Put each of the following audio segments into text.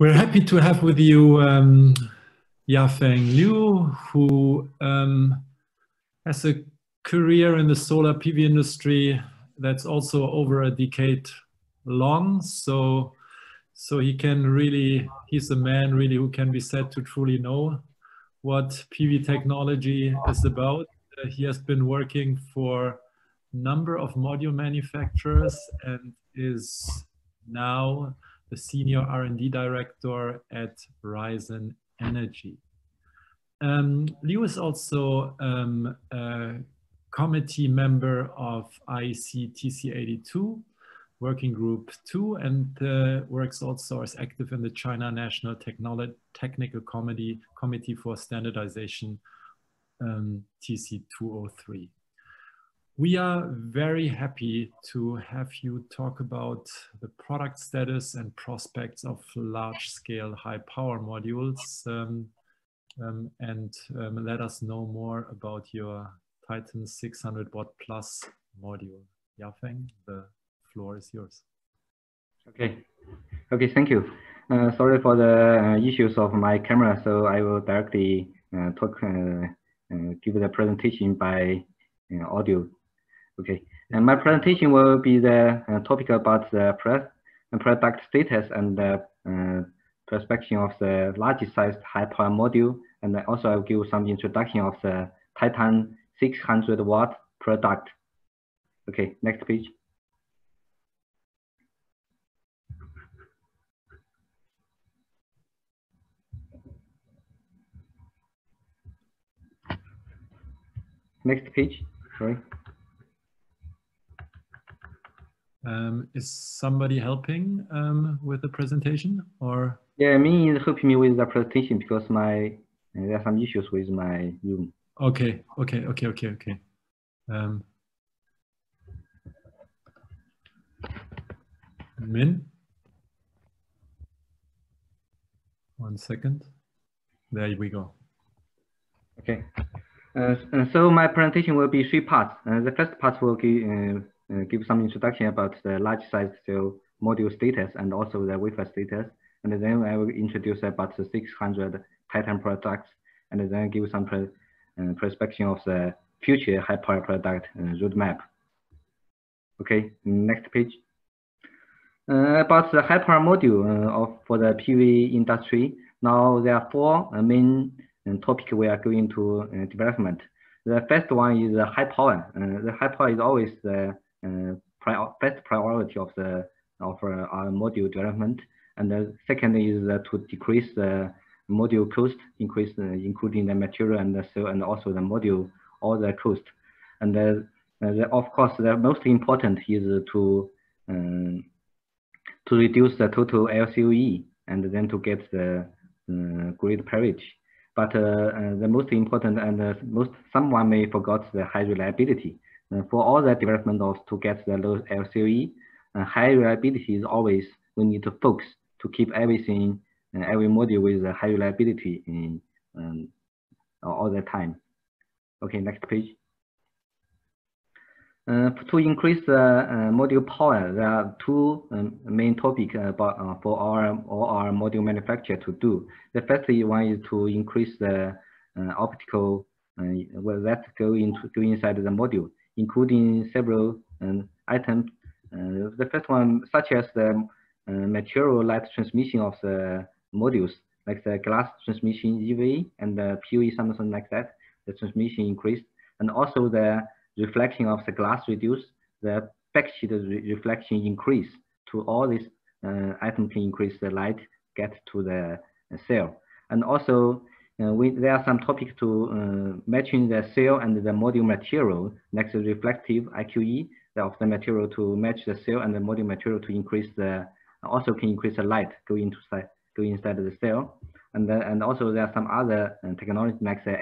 We're happy to have with you um, Yafeng Liu, who um, has a career in the solar PV industry that's also over a decade long. So, so he can really, he's a man really who can be said to truly know what PV technology is about. Uh, he has been working for a number of module manufacturers and is now the senior R&D director at Risen Energy. Um, Liu is also um, a committee member of IEC TC82, working group two, and uh, works also as active in the China National Technolo Technical Committee, Committee for Standardization um, TC203. We are very happy to have you talk about the product status and prospects of large-scale high-power modules um, um, and um, let us know more about your Titan 600 watt plus module. Yafeng, the floor is yours. Okay, okay, thank you. Uh, sorry for the uh, issues of my camera, so I will directly uh, talk, uh, uh, give the presentation by uh, audio. Okay, and my presentation will be the uh, topic about the product status and the uh, perspective of the largest sized high power module. And also I'll give some introduction of the Titan 600 watt product. Okay, next page. Next page, sorry. Um, is somebody helping um, with the presentation or? Yeah, me is helping me with the presentation because my uh, there are some issues with my Zoom. Okay, okay, okay, okay, okay. Um, Min? One second. There we go. Okay. Uh, so my presentation will be three parts. Uh, the first part will give uh, uh, give some introduction about the large size cell module status and also the wafer status. And then I will introduce about the 600 Titan products and then give some pre, uh, perspective of the future high power product uh, roadmap. Okay, next page. Uh, about the high power module uh, of for the PV industry. Now there are four uh, main topics we are going to development. The first one is the high power. the high power is always the uh, prior, first priority of the of uh, our module development. And the second is to decrease the module cost, increase including the material and the cell and also the module, all the cost. And the, the, of course, the most important is to um, to reduce the total LCOE and then to get the uh, grid parity. But uh, uh, the most important and most someone may forgot the high reliability. Uh, for all the development of to get the low LCOE, uh, high reliability is always we need to focus to keep everything and uh, every module with a high reliability in um, all the time. Okay, next page. Uh, to increase the uh, module power, there are two um, main topics about uh, for our all our module manufacturer to do. The first one is to increase the optical well that go into go inside the module including several um, items. Uh, the first one, such as the uh, material light transmission of the modules, like the glass transmission EV and the PUE, something like that, the transmission increased. And also the reflection of the glass reduced, the backsheet re reflection increase to all these uh, items can increase the light get to the cell. And also uh, we, there are some topics to uh, matching the cell and the module material, next reflective IQE of the material to match the cell and the module material to increase the, also can increase the light go into go inside the cell. And then, and also there are some other uh, technologies like the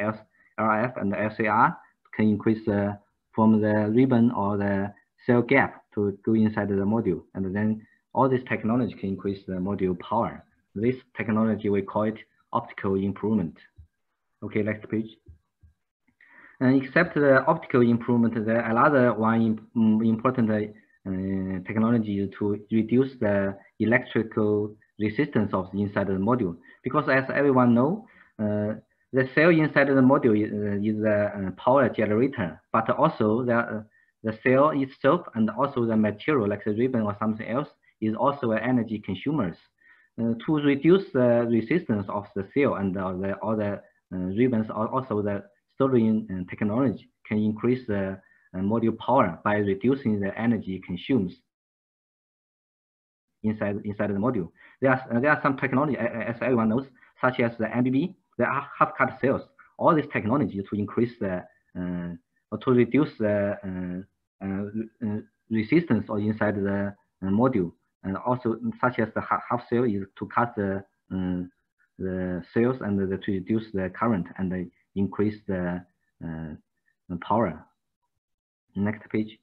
RF and the LCR can increase the, from the ribbon or the cell gap to go inside the module. And then all this technology can increase the module power. This technology, we call it optical improvement. Okay, next page. And except the optical improvement, there another one mm, important uh, technology to reduce the electrical resistance of the inside of the module. Because as everyone know, uh, the cell inside of the module is, uh, is a power generator, but also the, the cell itself and also the material like the ribbon or something else is also an energy consumers. Uh, to reduce the resistance of the cell and uh, the other uh, ribbons, also the soldering technology can increase the module power by reducing the energy consumed inside inside the module. There are there are some technology, as everyone knows, such as the MBB, the half-cut cells. All this technology to increase the uh, or to reduce the uh, uh, resistance or inside the module and also such as the half cell is to cut the um, the cells and the, to reduce the current and increase the uh, power. Next page.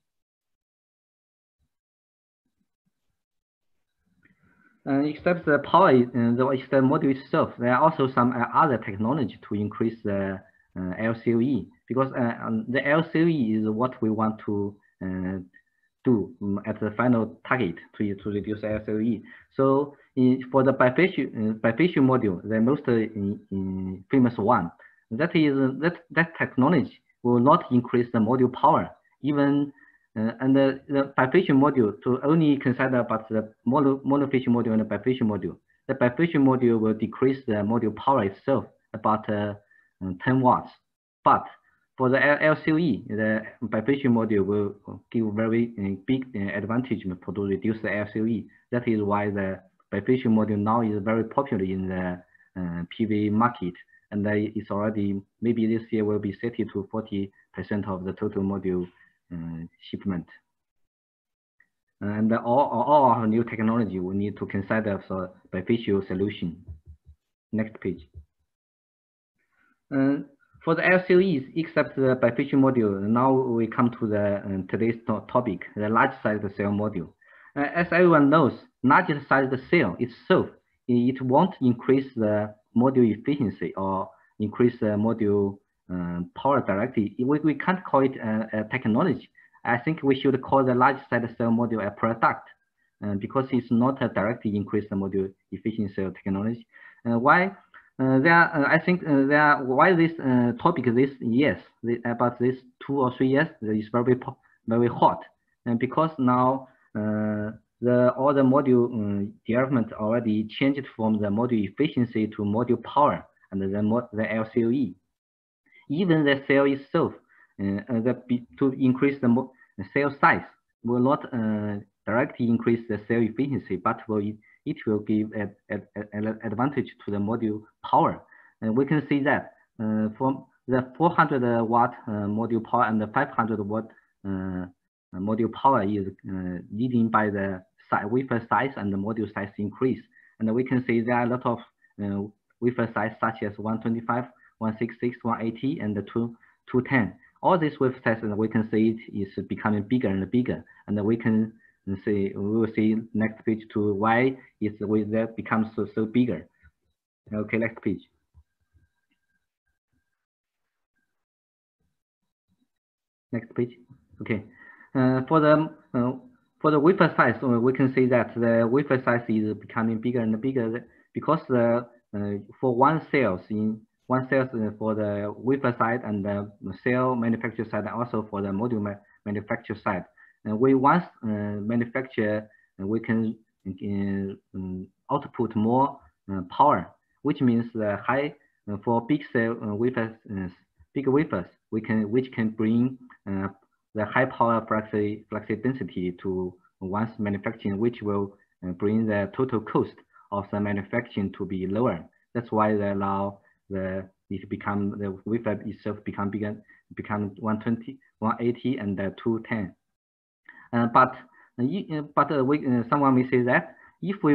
Uh, except the power, uh, the, the module itself, there are also some uh, other technology to increase the uh, LCOE because um, the LCOE is what we want to do um, at the final target to, to reduce LCOE. So in, for the bifacial, uh, bifacial module, the most uh, famous one, that is that that technology will not increase the module power even uh, and the, the bifacial module to only consider about the mono, module and the bifacial module. The bifacial module will decrease the module power itself about uh, 10 watts, but for the LCOE, the bifacial module will give very uh, big uh, advantage to reduce the LCOE. That is why the bifacial module now is very popular in the uh, PV market. And it's already, maybe this year will be 30 to 40% of the total module uh, shipment. And all, all our new technology we need to consider for bifacial solution. Next page. Uh, for the LCOEs, except the bifacial module, now we come to the uh, today's to topic, the large-sized cell module. Uh, as everyone knows, large-sized cell itself, it won't increase the module efficiency or increase the module uh, power directly. We, we can't call it a, a, technology. I think we should call the large-sized cell module a product uh, because it's not a directly increase the module efficiency or technology. Uh, why? Uh, there, uh, I think uh, there why this topic this years about this two or three years is very very hot, and because now the all the module um, development already changed from the module efficiency to module power and the the LCOE. Even the cell itself, uh, the, to increase the cell size will not uh, directly increase the cell efficiency, but will it will give an advantage to the module power. And we can see that uh, from the 400 watt uh, module power and the 500 watt uh, module power is uh, leading by the wafer size and the module size increase. And we can see there are a lot of uh, wafer size such as 125, 166, 180, and the 2, 210. All these wafer sizes, we can see it is becoming bigger and bigger. And we can see we will see next page to why is with that becomes so, so bigger. Okay, next page. Next page. Okay. Uh, for the uh, for the wafer size, uh, we can see that the wafer size is becoming bigger and bigger because the uh, for one cells in one cells uh, for the wafer side and the cell manufacturer side, and also for the module ma manufacture side we once uh, manufacture, uh, we can um, output more uh, power, which means the high for big cell wafers, big wafers, we can which can bring the high power flexi, flexi density to once manufacturing, which will bring the total cost of the manufacturing to be lower. That's why they allow the it become the wafer itself become bigger, become 120, 180, and 210. Uh, but uh, uh, but we, someone may say that if we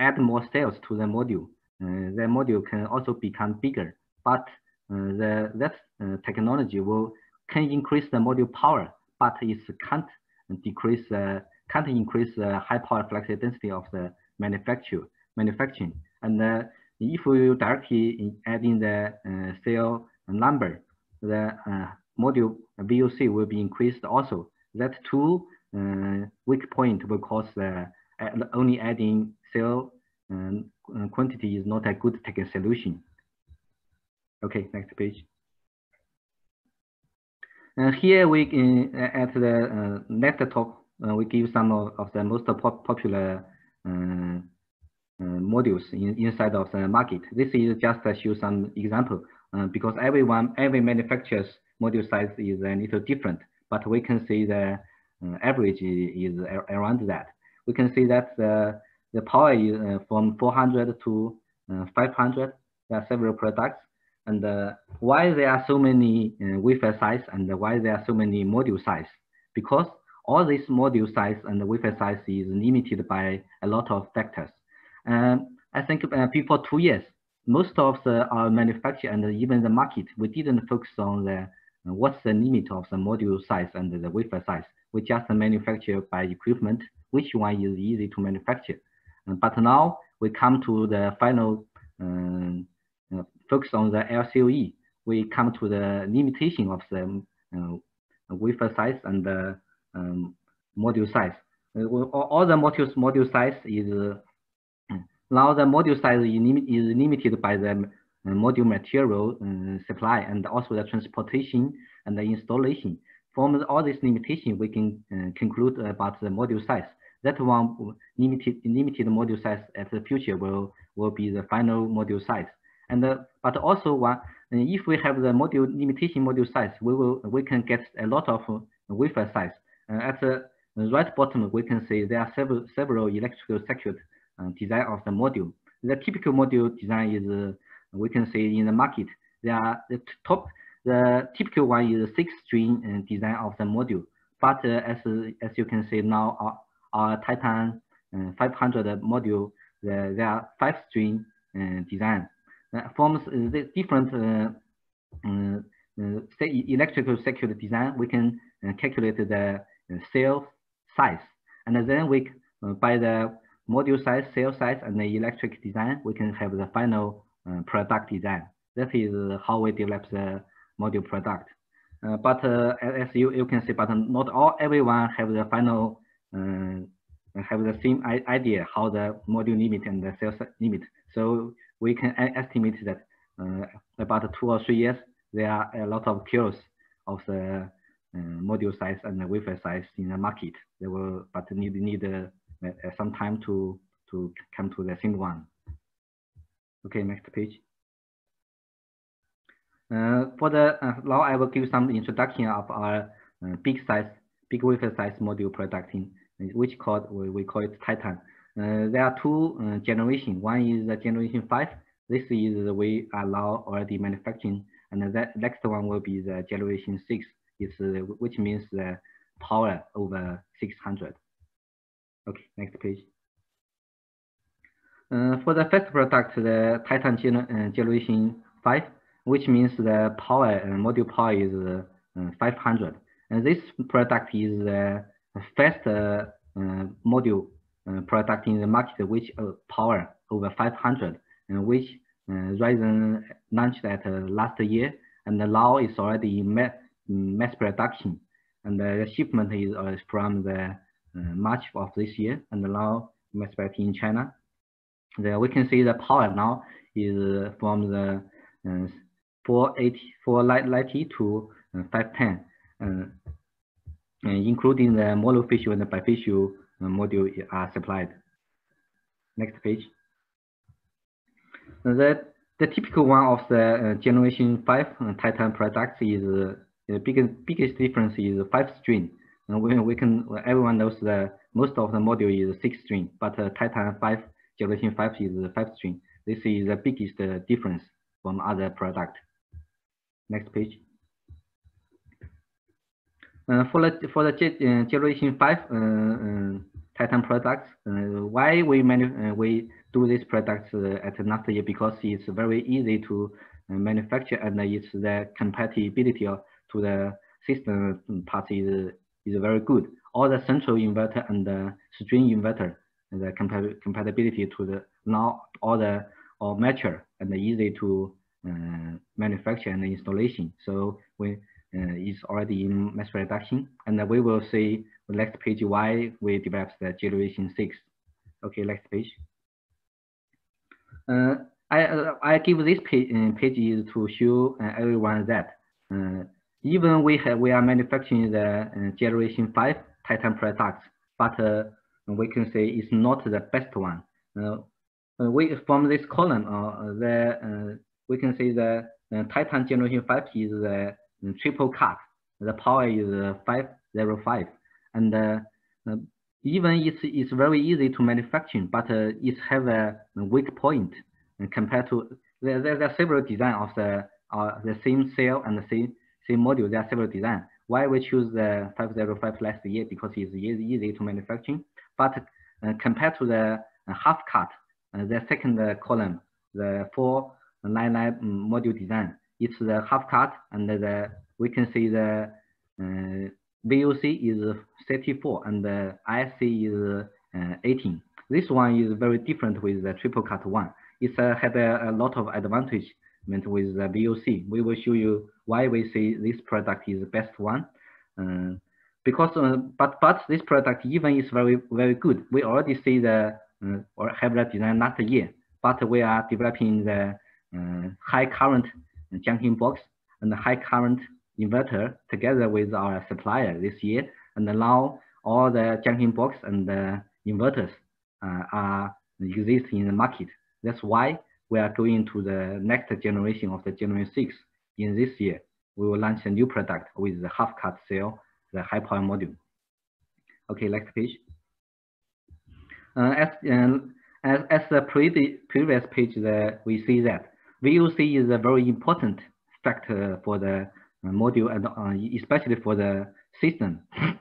add more cells to the module, the module can also become bigger. But the that technology will can increase the module power, but it can't decrease can't increase the high power flexi density of the manufacture manufacturing. And if we directly add in the uh, cell number, the uh, module VOC will be increased also. That too uh, weak point cause the only adding cell um, quantity is not a good tech solution. Okay, next page. And here we uh, at the uh, top uh, we give some of, of the most pop popular uh, uh, modules in, inside of the market. This is just to show some example because everyone every manufacturer's module size is a little different, but we can see the average is around that. We can see that the the power is from 400 to 500. There are several products and uh, why there are so many uh, wafer size and why there are so many module size because all this module size and wafer size is limited by a lot of factors um, i think uh, before two years most of the our manufacturer and even the market we didn't focus on the uh, what's the limit of the module size and the wafer size? We just manufacture by equipment which one is easy to manufacture. Uh, but now we come to the final um, focus on the LCOE, we come to the limitation of the uh, wafer size and the um, module size. Uh, all the modules module size is uh, now the module size is, lim is limited by the uh, module material uh, supply and also the transportation and the installation. From all these limitations, we can uh, conclude about the module size. That one limited limited module size at the future will will be the final module size. And uh, but also one, if we have the module limitation module size, we will we can get a lot of uh, wafer size. Uh, at the right bottom, we can see there are several several electrical circuit design of the module. The typical module design is we can see in the market. There are the top the typical one is six string uh, design of the module. But uh, as uh, as you can see now, our, our Titan uh, 500 module, the, there are five string uh, design forms uh, the different electrical circuit design, we can calculate the cell size. And then we, by the module size, cell size, and the electric design, we can have the final product design. That is how we develop the module product. But uh, as you, you can see, but not all everyone have the final have the same idea how the module limit and the cell limit. So we can estimate that uh, about two or three years, there are a lot of cures of the uh, module size and the wafer size in the market. They will, but need need uh, some time to to come to the same one. Okay, next page. Uh, for the uh, now, I will give some introduction of our uh, big size, big wafer size module product, in, which called we, we call it Titan. Uh, there are two uh, generations. One is the generation five. This is the way allow already manufacturing, and the next one will be the generation six. Is uh, which means the power over 600. Okay, next page. Uh, for the first product, the Titan uh, generation 5, which means the power uh, module power is 500. And this product is the first module uh, product in the market which uh, power over 500 and which uh, Risen launched at last year and now is already in ma mass production and the shipment is from the March of this year and now mass production in China. There we can see the power now is from the uh, 480, 490 to uh, 510, uh, including the monofacial and bifacial module are supplied. Next page. The, the typical one of the uh, generation 5 uh, Titan products is uh, the biggest, biggest difference is 5 string. And we, we can, everyone knows that most of the module is 6 string, but uh, Titan 5 generation 5 is the 5 string. This is the biggest uh, difference from other product. Next page. Uh, for the for the uh, generation five uh, Titan products, why we manu we do this product at year because it's very easy to manufacture and it's the compatibility to the system part is is very good. All the central inverter and the string inverter, the compatibility to the now all the all mature and easy to uh, manufacture and installation. So we uh, is already in mass production. And we will see next page why we developed the generation six. Okay, next page. Uh, I, uh, I give this page, uh, page is to show uh, everyone that uh, even we have, we are manufacturing the generation five Titan products, but we can say it's not the best one. Uh, uh, we from this column, uh, the we can see the Titan generation five is the triple cut. The power is 505, and um, even it's, it's very easy to manufacture, but uh, it have a weak point compared to, there, there are several design of the, uh, the same cell and the same, same module, there are several design. Why we choose the 505 last year? Because it's easy to manufacture, but uh, compared to the uh, half cut, uh, the second column, the 499 mm, module design, it's the half cut and the, we can see the VOC is 34 and the ISC is uh, 18. This one is very different with the triple cut one. It uh, had a, a, lot of advantage with the VOC. We will show you why we say this product is the best one. Uh, because, uh, but but this product even is very very good. We already see the uh, or have the design last year, but we are developing the uh, high current junction box and the high current inverter together with our supplier this year. And now all the junction box and the inverters uh, are exist in the market. That's why we are going to the next generation of the Generation 6 in this year. We will launch a new product with the half cut cell, the high power module. Okay, next page. Uh, as, um, as, as the pre previous page, the, we see that VOC is a very important factor for the uh, module and uh, especially for the system.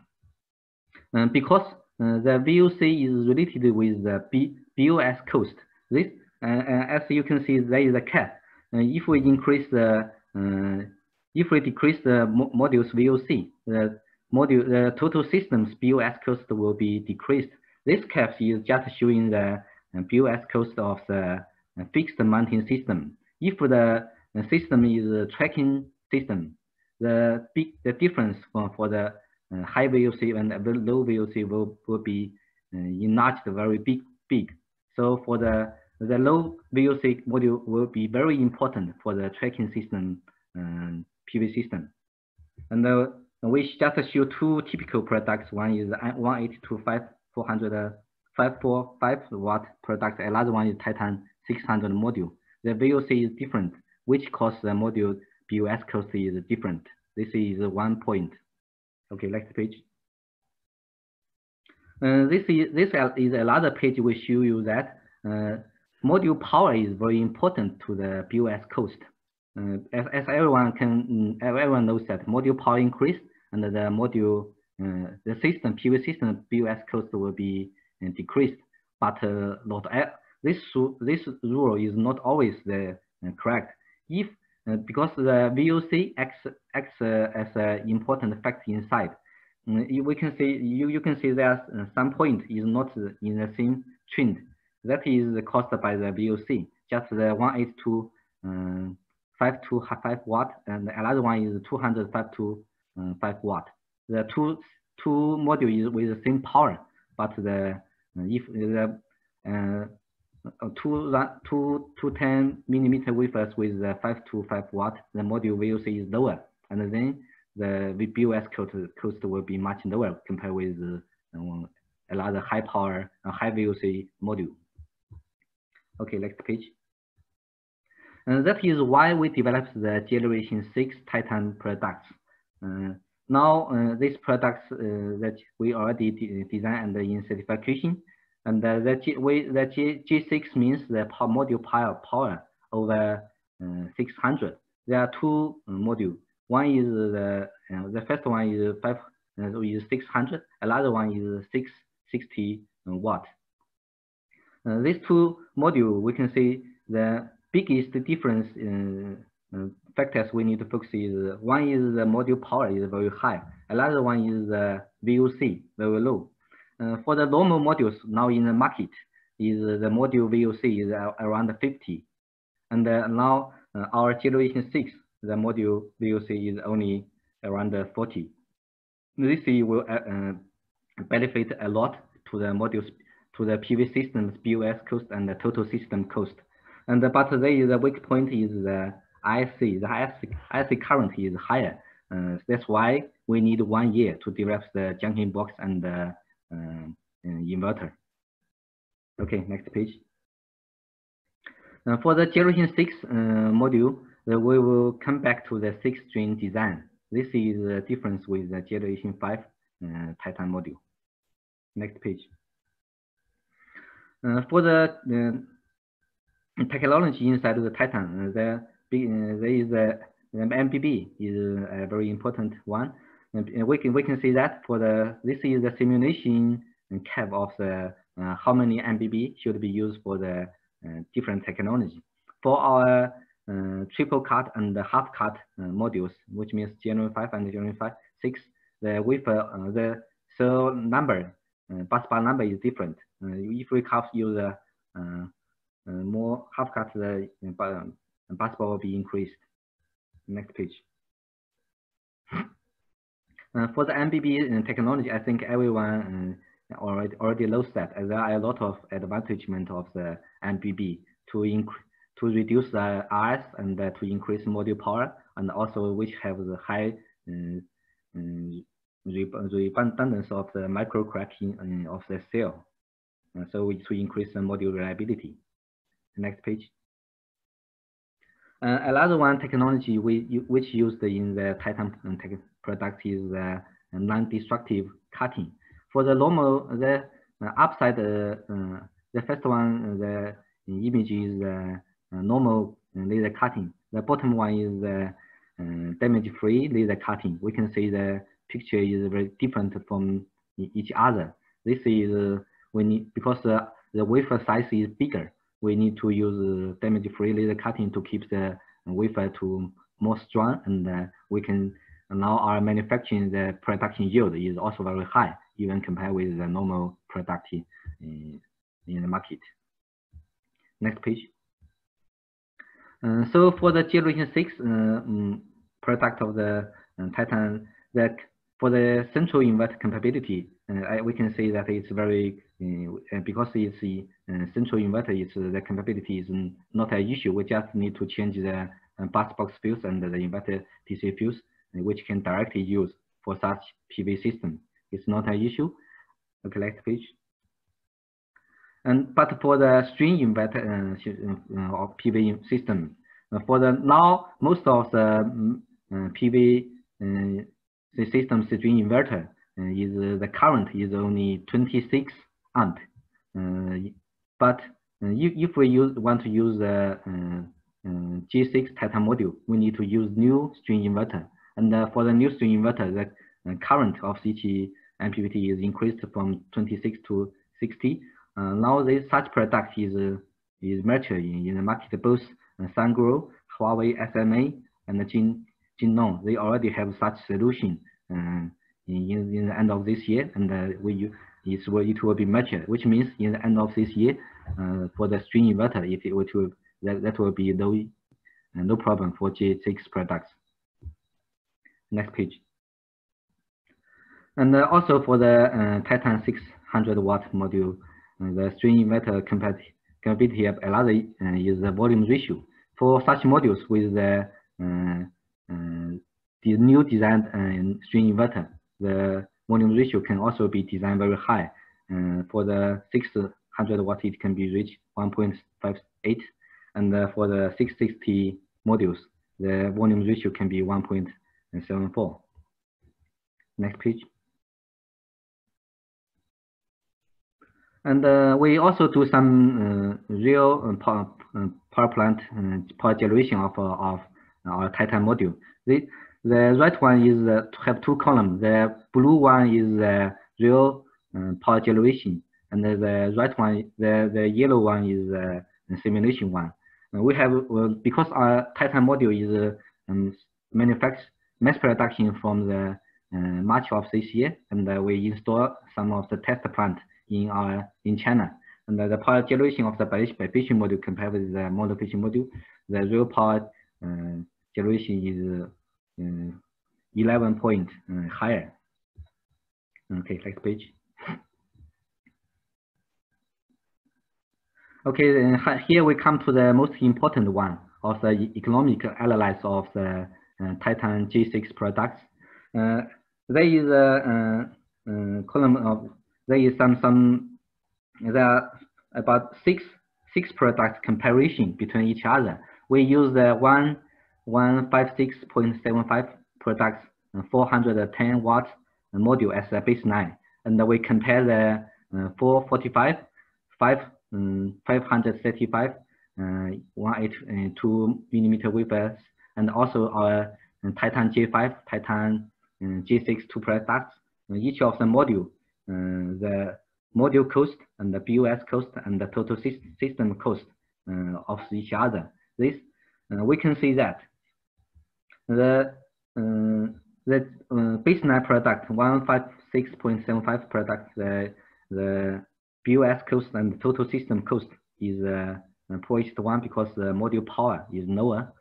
Uh, because the VOC is related with the B, BOS cost. This, as you can see, there is a cap. if we increase the, if we decrease the mo module's VOC, the module, the total system's BOS cost will be decreased. This cap is just showing the BOS cost of the fixed mounting system. If the system is a tracking system, the big the difference for, for the uh, high VOC and the low VOC will, will be uh, enlarged very big big. So for the the low VOC module will be very important for the tracking system um, PV system. And uh, we just show two typical products. One is 182 400 545 watt product. Another one is Titan 600 module. The VOC is different, which causes the module BOS cost is different. This is one point. Okay, next page. Uh, this is this is another page we show you that uh, module power is very important to the BOS cost. Uh, as, as everyone can everyone knows that module power increase and the module uh, the system PV system BOS cost will be uh, decreased. But uh, not this this rule is not always the correct. If uh, because the VOC acts, acts uh, as an important factor inside. Mm, we can see you, you can see that uh, some point is not in the same trend. That is caused by the VOC. Just the 182 um, 5 to 5 watt, and another one is 205 to uh, 5 watt. The two two modules with the same power, but the if the uh, uh, two, two, two 10 millimeter wafers with the 5 to 5 watt, the module VOC is lower. And then the BOS cost, cost will be much lower compared with um, another high power, uh, high VOC module. Okay, next page. And that is why we developed the generation 6 Titan products. Uh, now, uh, these products uh, that we already de designed and in certification and uh, the G, the G, G6 means the power module power, power over uh, 600. There are two uh, modules. One is the, uh, the first one is, five, uh, is 600, another one is 660 watt. Uh, these two modules, we can see the biggest difference in factors we need to focus is one is the module power is very high, another one is the VOC very low. Uh, for the normal modules now in the market, is the module VOC is around 50. And uh, now uh, our generation 6, the module VOC is only around 40. This will benefit a lot to the modules, to the PV system's BOS cost and the total system cost. And but the, the weak point is the IC. The IC, current is higher. Uh, that's why we need one year to develop the junction box and the uh, inverter. Okay, next page. Uh, for the generation 6 uh, module, uh, we will come back to the six string design. This is the difference with the generation 5 Titan module. Next page. for the technology inside the Titan, there, there is a the MBB is a very important one. And we can we can see that for the this is the simulation cap of the uh, how many MBB should be used for the uh, different technology. For our uh, triple cut and half cut uh, modules, which means Generation 5 and Generation 5, 6, the wafer, uh, the cell number, uh, bus bar number is different. if we have use more half cut, the bus bar will be increased. Next page. Uh, for the MBB technology, I think everyone already already knows that there are a lot of advancement of the MBB to to reduce the RS and uh, to increase module power, and also which have the high um, um, redundance of the micro cracking um, of the cell. Uh, so to increase the module reliability. Next page. Uh, another one technology we, which used in the Titan product is uh, non-destructive cutting for the normal, the uh, upside, uh, uh, the first one, the image is normal laser cutting. The bottom one is damage-free laser cutting. We can see the picture is very different from each other. This is we need because the, the wafer size is bigger. We need to use damage-free laser cutting to keep the wafer to more strong, and uh, we can now our manufacturing the production yield is also very high even compared with the normal product in, in the market. Next page. Uh, so for the generation six uh, um, product of the uh, Titan, that for the central inverter compatibility, uh, I, we can say that it's very uh, because it's uh, central inverter, it's the compatibility is not an issue. We just need to change the bus box fuse and the inverter DC fuse, which can directly use for such PV system it's not an issue. Okay, next page. And but for the string inverter uh, uh, or PV system, uh, for the now most of the um, uh, PV uh, the system string inverter uh, is the current is only 26 amp. but if, if we use, want to use the G6 Titan module, we need to use new string inverter. And for the new string inverter, the current of each MPPT is increased from 26 to 60. Uh, now this such product is uh, is mature in, in the market. Both uh, Sungrow, Huawei SMA, and Jin Jinnon, they already have such solution uh, in, in the end of this year, and uh, we it will it will be mature, which means in the end of this year, uh, for the string inverter, if it will that that will be no uh, no problem for G6 products. Next page. And uh, also for the uh, Titan 600 watt module, uh, the string inverter compatibility of another is the volume ratio. For such modules with the the new designed string inverter, the volume ratio can also be designed very high. Uh, for the 600 watt, it can be reached 1.58, and uh, for the 660 modules, the volume ratio can be 1.74. Next page. And uh, we also do some uh, real uh, power, uh, power plant uh, power generation of, of our Titan module. The, the right one is to have two columns. The blue one is the real power generation, and the, right one, the, the yellow one is the simulation one. we have, because our Titan module is um, manufactured mass production from the March of this year, and we install some of the test plant in our in China. And the, the power generation of the bifacial module compared with the model monofacial module, the real power uh, generation is uh, 11 point uh, higher. Okay, next page. Okay, uh, here we come to the most important one of the economic analysis of the uh, Titan G6 products. Uh, there is a uh, column of there is some some there are about six six products comparison between each other. We use the one one five six point seven five products and 410 watt module as a baseline, and we compare the 445 5 um, 535 uh, 182 millimeter wafers, and also our Titan G5, Titan um, G6 two products. Each of the module, uh, the module cost and the BOS cost and the total system cost uh, of each other. This we can see that the the baseline product 156.75 product the the BOS cost and total system cost is uh, poorest one because the module power is lower.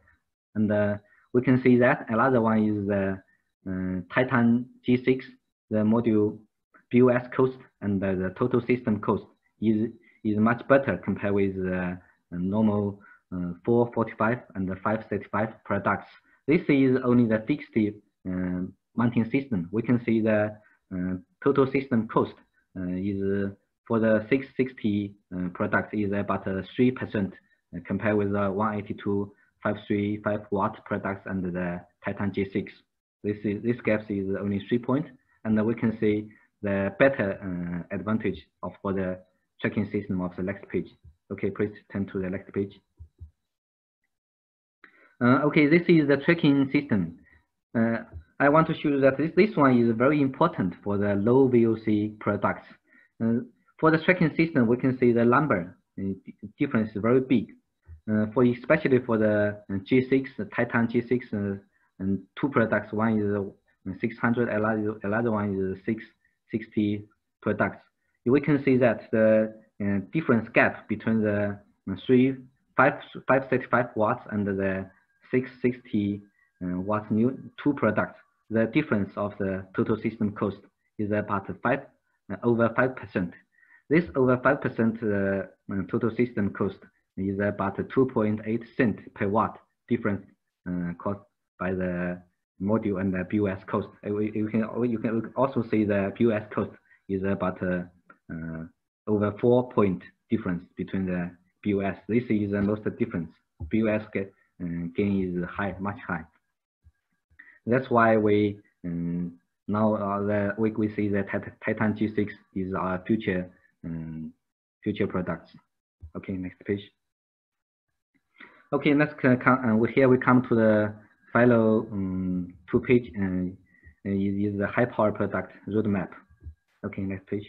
And uh, we can see that another one is the uh, Titan G6, the module BOS cost and uh, the total system cost is, is much better compared with the normal uh, 445 and the 535 products. This is only the fixed uh, mounting system. We can see the uh, total system cost is for the 660 uh, product is about 3% uh, compared with the 182 535 watt products and the Titan G6. This is this gap is only three points, point, and we can see the better uh, advantage of for the tracking system of the next page. Okay, please turn to the next page. Uh, okay, this is the tracking system. Uh, I want to show you that this, this one is very important for the low VOC products. Uh, for the tracking system, we can see the number uh, difference is very big. Uh, for especially for the uh, G6, the Titan G6, uh, and two products, one is 600, another, one is 660 products. We can see that the difference gap between the three, five, 535 watts and the 660 uh, watts new two products, the difference of the total system cost is about five, over 5%. This over 5% uh, total system cost is about 2.8 cent per watt difference uh, caused by the module and the BOS cost. Uh, you can you can also see the BOS cost is about uh, uh, over four point difference between the BOS. This is the most difference. BOS get, uh, gain is high, much high. That's why we um, now uh, the we, we see that Titan G6 is our future um, future products. Okay, next page. Okay, let's come, uh, here we come to the final um, two page and uh, is the high power product roadmap. Okay, next page.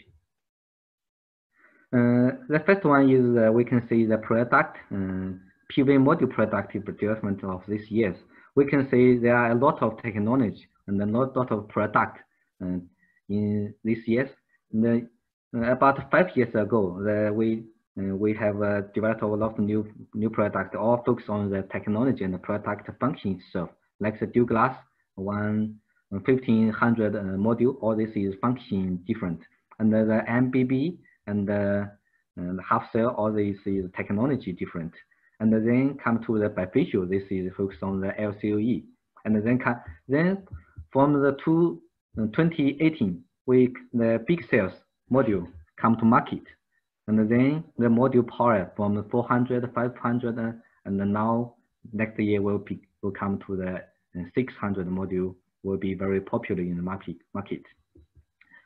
Uh, the first one is uh, we can see the product uh, PV module product development of this years. We can see there are a lot of technology and a lot, lot of product uh, in this years. Uh, about five years ago, the, we uh, we have uh, developed a lot of new new products, all focused on the technology and the product function itself, like the dual glass, one 1500 module. All this is function different, and the MBB and the half cell, all this is technology different. And then come to the bifacial, this is focused on the LCOE. And then come, then from the two, 2018, we the big sales module come to market. And then the module power from 400, 500, and now next year will be will come to the 600 module will be very popular in the market. market.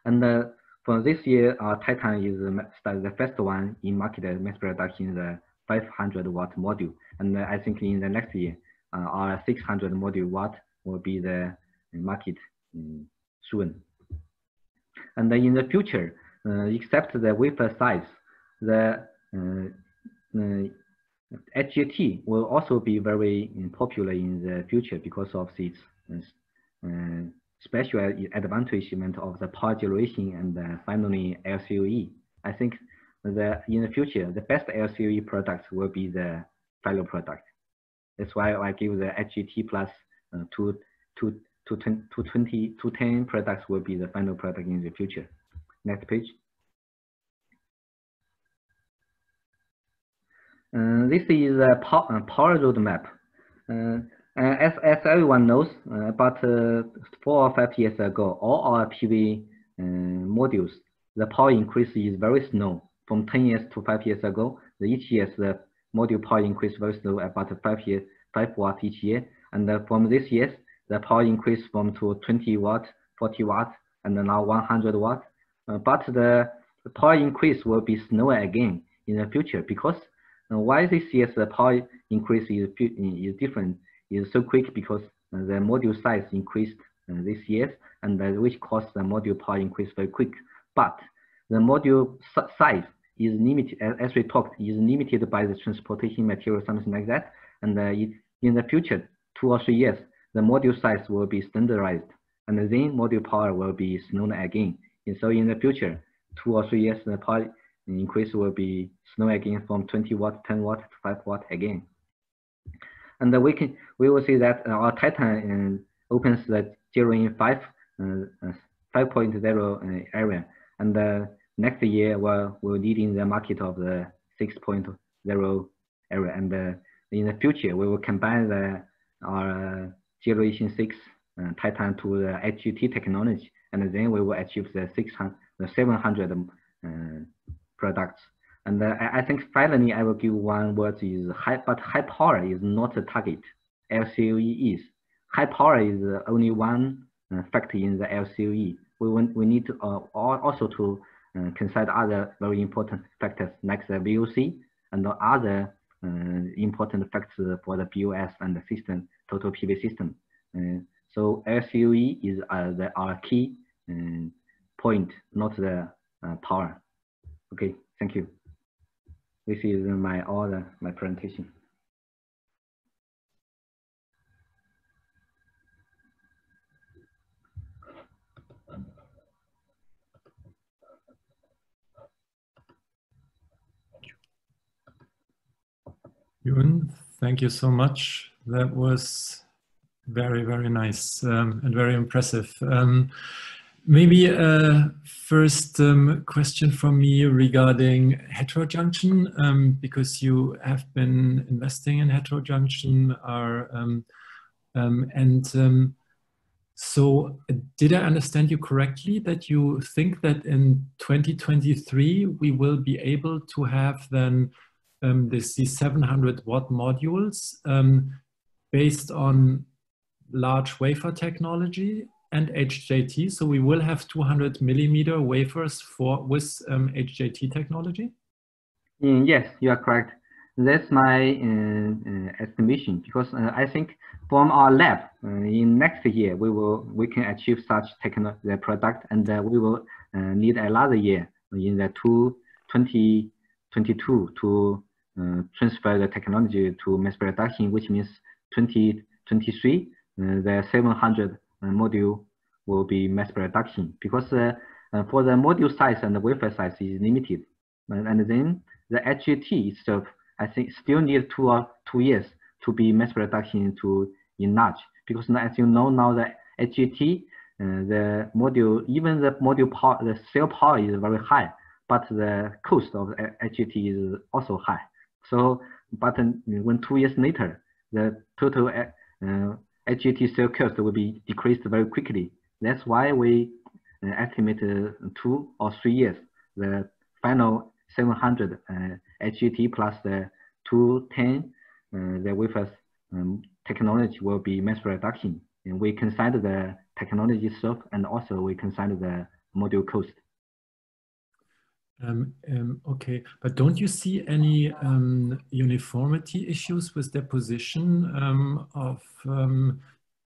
And uh, for this year, uh, Titan is the first one in market mass production the 500 watt module. And uh, I think in the next year, uh, our 600 module watt will be the market um, soon. And in the future, uh, except the wafer size, the HJT uh, uh, will also be very popular in the future because of its special advantage of the power generation and finally LCOE. I think the in the future the best LCOE products will be the final product. That's why I give the HJT plus uh, two, two, two, 220, 210 products will be the final product in the future. Next page. Uh, this is a power, power roadmap. Uh, as, as everyone knows, about four or five years ago, all our PV modules, the power increase is very slow. From 10 years to five years ago, the each year the module power increase very slow, about five years, five watts each year. And from this year, the power increase from to 20 watt, 40 watt, and now 100 watt. Uh, but the, power increase will be slower again in the future because uh, why this year's the power increase is, is different is so quick because uh, the module size increased uh, this year and uh, which caused the module power increase very quick. But the module size is limited, as we talked, is limited by the transportation material, something like that. And uh, in the future, two or three years, the module size will be standardized and then module power will be slower again. And so in the future, two or three years, the power increase will be slow again from 20 watt, 10 watt to 5 watt again. And we can we will see that our Titan uh, opens the 0 in 5 uh, uh area, and next year we'll, we'll lead in the market of the 6.0 area, and in the future we will combine the our generation 6 uh, Titan to the HJT technology, and then we will achieve the 600, the 700 uh, products. And uh, I think finally I will give one word is high, but high power is not a target. LCOE is. High power is only one uh, factor in the LCOE. We, want, we need to uh, also to uh, consider other very important factors like the VOC and other important factors for the BOS and the system, total PV system. So LCOE is uh, the, our key um, point, not the uh, power. Okay, thank you. This is my order, my presentation. Yun, thank you so much. That was very, very nice um, and very impressive. Um, maybe a first um, question from me regarding heterojunction, um, because you have been investing in heterojunction are, um, um, and so did I understand you correctly that you think that in 2023 we will be able to have then um, this, these 700 watt modules um, based on large wafer technology and HJT. So we will have 200 millimeter wafers for with um, HJT technology? Mm, yes, you are correct. That's my uh, uh, estimation because uh, I think from our lab uh, in next year we will we can achieve such techno the product and uh, we will uh, need another year in the two, 2022 to transfer the technology to mass production, which means 2023 uh, the 700 uh, module will be mass production because uh, for the module size and the wafer size is limited. And then the HJT itself, I think still need two or two years to be mass production to enlarge because as you know now the HJT, uh, the module, even the module power, the cell power is very high, but the cost of HJT is also high. So, but when two years later, the total uh, HJT cell cost will be decreased very quickly. That's why we uh, estimate uh, two or three years, the final 700 uh, HJT plus the 210, uh, the wafers um, technology will be mass production. And we consider the technology itself and also we consider the module cost. Um, um, okay, but don't you see any um, uniformity issues with deposition um, of um,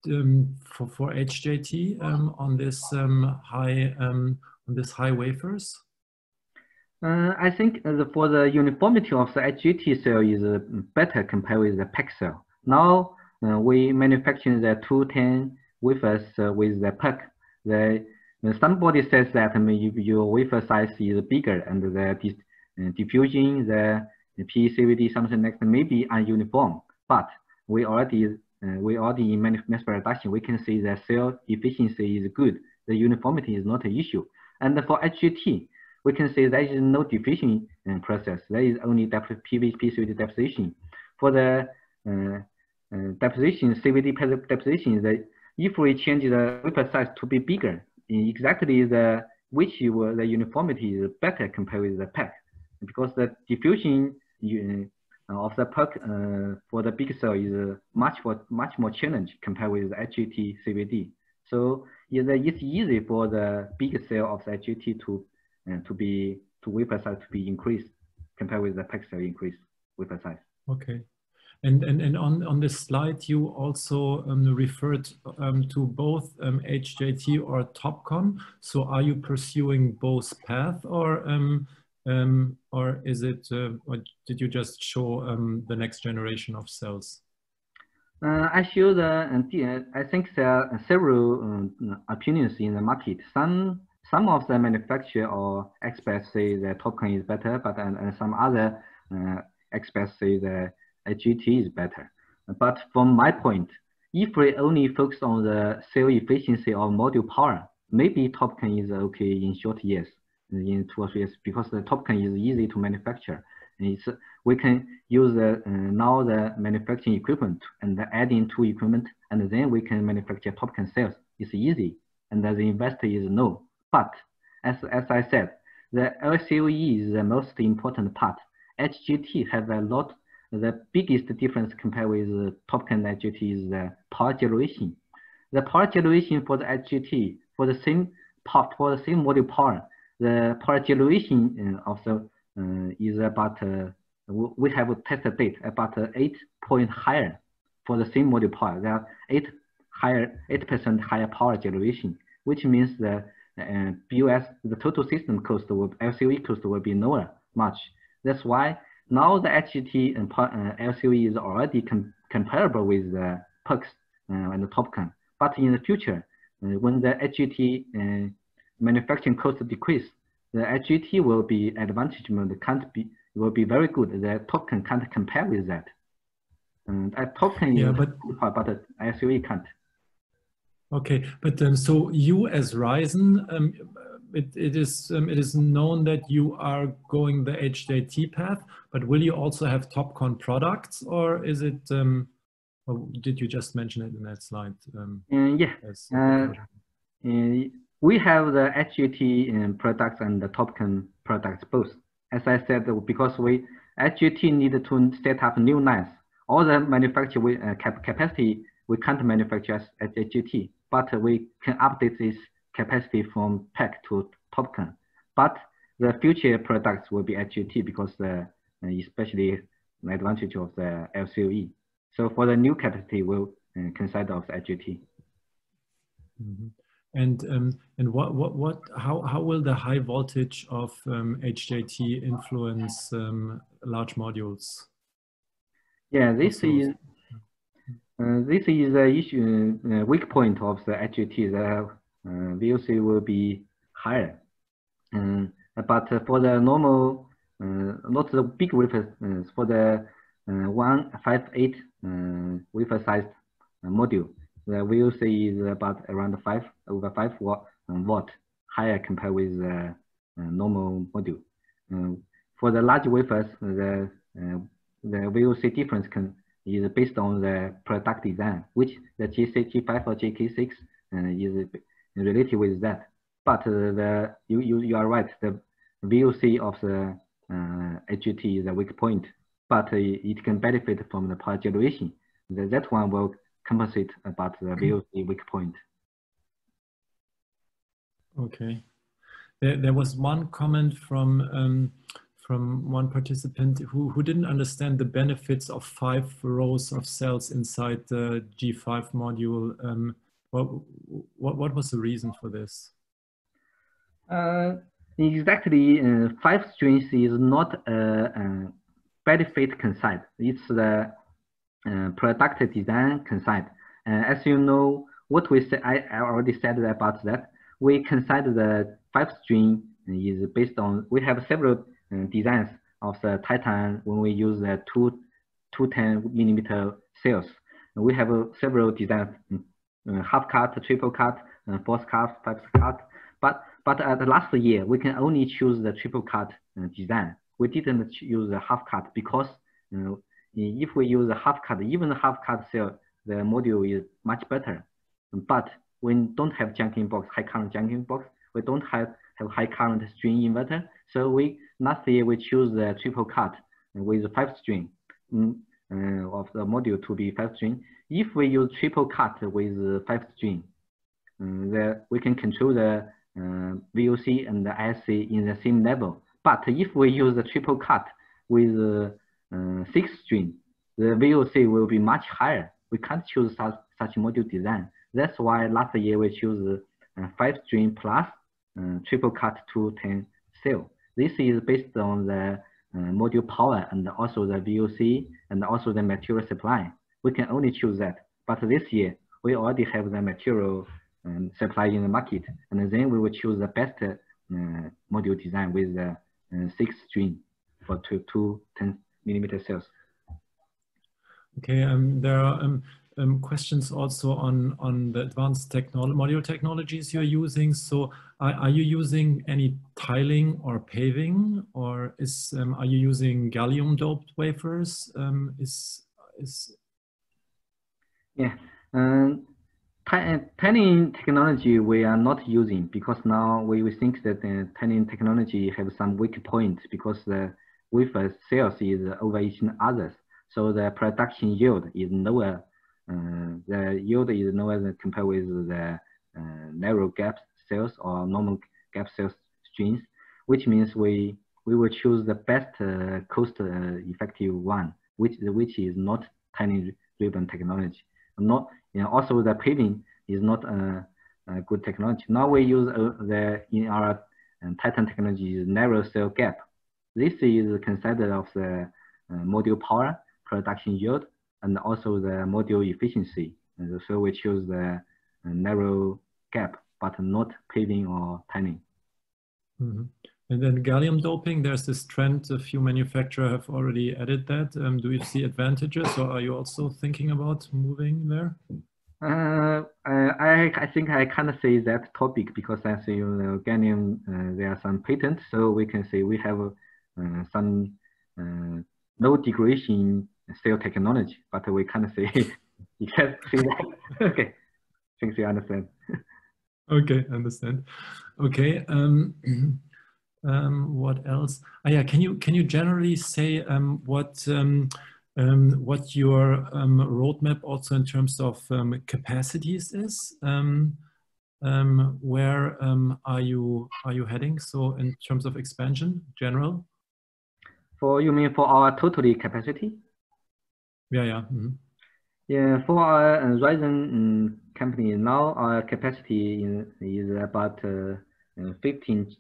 um, for, for HJT on this high on this high wafers? Uh, I think uh, the, for the uniformity of the HJT cell is uh, better compared with the pack cell. Now uh, we manufacture the 210 wafers uh, with the pack. The somebody says that um, your wafer size is bigger and the uh, diffusion, the PECVD, something that may be ununiform, but we already uh, we already in mass production, we can see the cell efficiency is good. The uniformity is not an issue. And for HJT, we can see there is no diffusion uh, process. There is only PVD deposition. For the uh, uh, deposition, CVD deposition, the, if we change the wafer size to be bigger, exactly the which the uniformity is better compared with the pack, because the diffusion uh, of the pack uh, for the big cell is much for much more challenge compared with the HJT CVD. So it's easy for the big cell of the HJT to uh, to be to wafer size to be increased compared with the pack cell increase wafer size. Okay. And, and, and on, on this slide, you also um, referred um, to both um, HJT or TOPCon. So are you pursuing both path or, um, um, or is it, uh, or did you just show um, the next generation of cells? Uh, I show the, uh, I think there are several opinions in the market. Some some of the manufacturer or experts say the TOPCon is better, but and, and some other uh, experts say the HJT is better. But from my point, if we only focus on the cell efficiency or module power, maybe TOPCon is okay in short years, in two or three years, because the TOPCon is easy to manufacture. And it's, we can use the, uh, now the manufacturing equipment and add in two equipment, and then we can manufacture TOPCon cells. It's easy, and the investor is no. But as, as I said, the LCOE is the most important part. HJT has a lot the biggest difference compared with the TOPCon HJT is the power generation. The power generation for the HJT for the same part for the same module power, the power generation also uh, is about uh, we have a test date about uh, eight point higher for the same module power. There are eight higher eight percent higher power generation, which means the uh, the total system cost will LCOE cost will be lower much. That's why now the HJT and uh, LCOE is already com comparable with the PUX uh, and the TOPCon. But in the future, uh, when the HJT uh, manufacturing cost decrease, the HJT will be advantage can't be will be very good. The TOPCon can't compare with that. And uh, TOPCon yeah, is but, but the LCOE can't. Okay, but um, so you as Risen, um, it, it is um, it is known that you are going the HJT path, but will you also have TOPCon products, or is it? Um, or did you just mention it in that slide? Um, uh, yeah, as, uh, uh, we have the HJT um, products and the TOPCon products both. As I said, because we HJT need to set up new lines. All the manufacturing uh, cap capacity we can't manufacture as HJT, but we can update this capacity from pack to TOPCon. But the future products will be HJT because the uh, especially the advantage of the LCOE. So for the new capacity, we'll uh, consider of the HJT. Mm -hmm. And um, and what what what how how will the high voltage of um, HJT influence um, large modules? Yeah, this is uh, this is the issue uh, weak point of the HJT. The uh, VOC will be higher. Um, but for the normal, uh, not the big wafers, uh, for the uh, 158 wafer sized module, the VOC is about around 5 over 5 watt, watt higher compared with the normal module. for the large wafers, the the VOC difference can is based on the product design, which the GC5 or GK6 uh, is related with that. But uh, the you, you you are right. The VOC of the uh, is a weak point, but uh, it can benefit from the power generation. That, that one will compensate about the VOC weak point. Okay. There, there was one comment from um, from one participant who, who didn't understand the benefits of five rows of cells inside the G5 module. Um, what, what, what was the reason for this? Uh, exactly, uh, five strings is not a, a benefit concept. It's the uh, product design concept. Uh, as you know, what we said, I, I already said about that. We consider the five string is based on, we have several uh, designs of the Titan when we use the two, 210 millimeter cells. We have several designs half cut, triple cut, uh, fourth cut, fifth cut. But but at the last year, we can only choose the triple cut uh, design. We didn't use the half cut because uh, if we use the half cut, even the half cut cell, the module is much better. But we don't have junction box, high current junction box. We don't have, have high current string inverter. So we last year we choose the triple cut with five string uh, of the module to be five string. If we use triple cut with five string, um, the, we can control the uh, VOC and the ISC in the same level. But if we use the triple cut with uh, six string, the VOC will be much higher. We can't choose such, such module design. That's why last year we choose uh, five string plus uh, triple cut to 10 cell. This is based on the uh, module power and also the VOC and also the material supply. We can only choose that. But this year, we already have the material um, supply in the market. And then we will choose the best uh, module design with the uh, six string for two, two 10 millimeter cells. Okay, um, there are um, um, questions also on, on the advanced technolo module technologies you're using. So are, are, you using any tiling or paving or is, um, are you using gallium doped wafers? Um, is, is... Yeah, um, tiling technology we are not using because now we, we think that the tiling technology have some weak points because the wafer sales is over each others. So the production yield is lower uh, the yield is lower compared with the uh, narrow gap cells or normal gap cells strings, which means we we will choose the best uh, cost effective one, which which is not tiny ribbon technology. Not you know, also the paving is not a, a good technology. Now we use uh, the in our Titan technology is narrow cell gap. This is considered of the uh, module power, production yield, and also the module efficiency. And so we choose the uh, narrow gap, but not paving or tiling. Mm -hmm. And then gallium doping, there's this trend, a few manufacturers have already added that. Um, do you see advantages or are you also thinking about moving there? Uh, I, I think I can't say that topic because as you know, gallium, uh, there are some patents, so we can say we have uh, some uh, low degradation still technology, but we can't see you can't say that. okay, think you understand. okay, understand. Okay. Um, um, what else? Oh, yeah, can you can you generally say um, what um, um, what your um, roadmap also in terms of um, capacities is? Um, um, where um, are you are you heading? So in terms of expansion, general. For you mean for our totally capacity? Yeah, yeah. Mm -hmm. Yeah, for our uh, Risen um, company now, our capacity is, is about uh, uh 15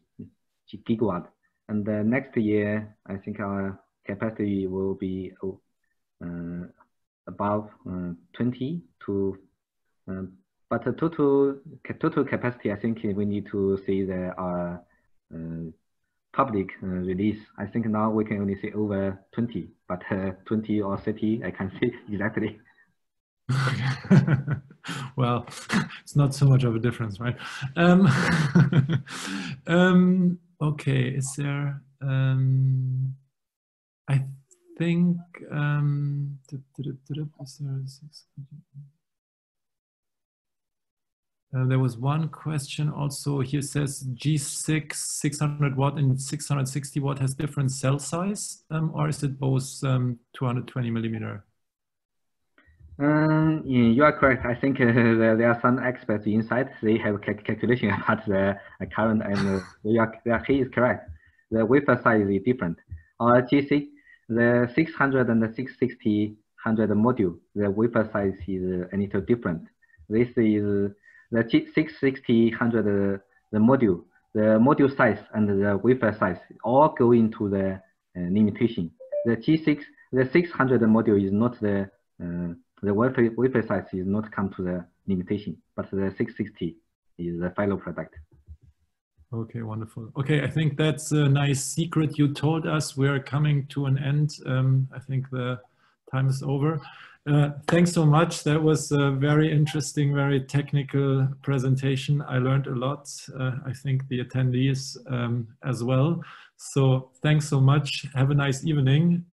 gigawatt, and uh, next year I think our capacity will be uh, above uh, 20 to. but the total total capacity, I think we need to see the our public uh, release, I think now we can only say over 20, but uh, 20 or 30, I can't say exactly. well, it's not so much of a difference, right? Um, um, okay, is there, um, I think, um, is there uh, there was one question also here says G6 600 watt and 660 watt has different cell size um, or is it both um, 220 millimeter? Um, you are correct. I think uh, there, are some experts inside. They have cal calculation about the current and uh, are, he is correct. The wafer size is different. On G6, the 600 and the 660 100 module, the wafer size is a little different. This is the G660 100 the module, the module size and the wafer size all go into the uh, limitation. The G6, the 600 module is not the uh, the wafer wafer size is not come to the limitation, but the 660 is the final product. Okay, wonderful. Okay, I think that's a nice secret you told us. We're coming to an end. Um, I think the time is over. Uh, thanks so much. That was a very interesting, very technical presentation. I learned a lot. Uh, I think the attendees um, as well. So thanks so much. Have a nice evening.